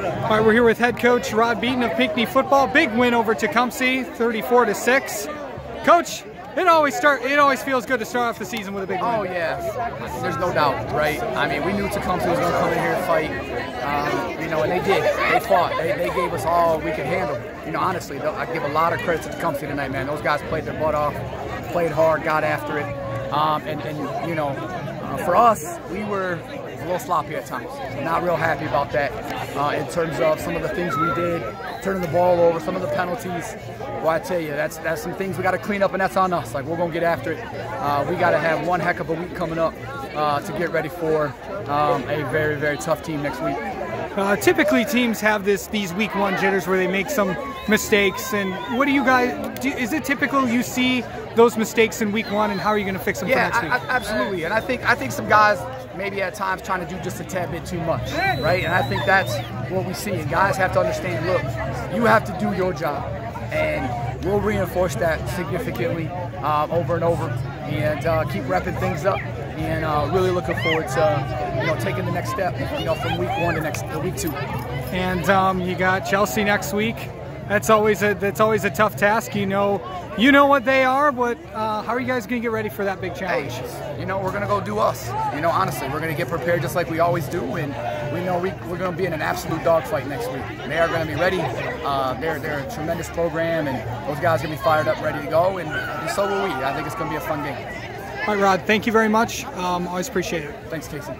All right, we're here with head coach Rod Beaton of Pinckney football. Big win over Tecumseh, 34 to six. Coach, it always start. It always feels good to start off the season with a big win. Oh yeah, there's no doubt, right? I mean, we knew Tecumseh was going to come in here and fight, um, you know, and they did. They fought. They, they gave us all we could handle. You know, honestly, I give a lot of credit to Tecumseh tonight, man. Those guys played their butt off, played hard, got after it, um, and, and you know, uh, for us, we were a little sloppy at times. Not real happy about that uh, in terms of some of the things we did, turning the ball over, some of the penalties. Well, I tell you, that's that's some things we got to clean up, and that's on us. Like we're gonna get after it. Uh, we got to have one heck of a week coming up uh, to get ready for um, a very very tough team next week. Uh, typically, teams have this these week one jitters where they make some mistakes. And what do you guys? Do, is it typical you see those mistakes in week one, and how are you going to fix them yeah, for next week? I, absolutely. And I think I think some guys maybe at times trying to do just a tad bit too much, right? And I think that's what we see. And guys have to understand. Look, you have to do your job, and we'll reinforce that significantly um, over and over, and uh, keep wrapping things up and uh, really looking forward to you know taking the next step you know from week one to next to week two. And um, you got Chelsea next week. That's always a that's always a tough task. You know, you know what they are, but uh, how are you guys going to get ready for that big challenge? Hey, you know, we're going to go do us. You know, honestly, we're going to get prepared just like we always do, and we know we, are going to be in an absolute dogfight next week. They are going to be ready. Uh, they're they're a tremendous program, and those guys are going to be fired up, ready to go, and, and so will we. I think it's going to be a fun game. All right, Rod. Thank you very much. Um, always appreciate it. Thanks, Casey.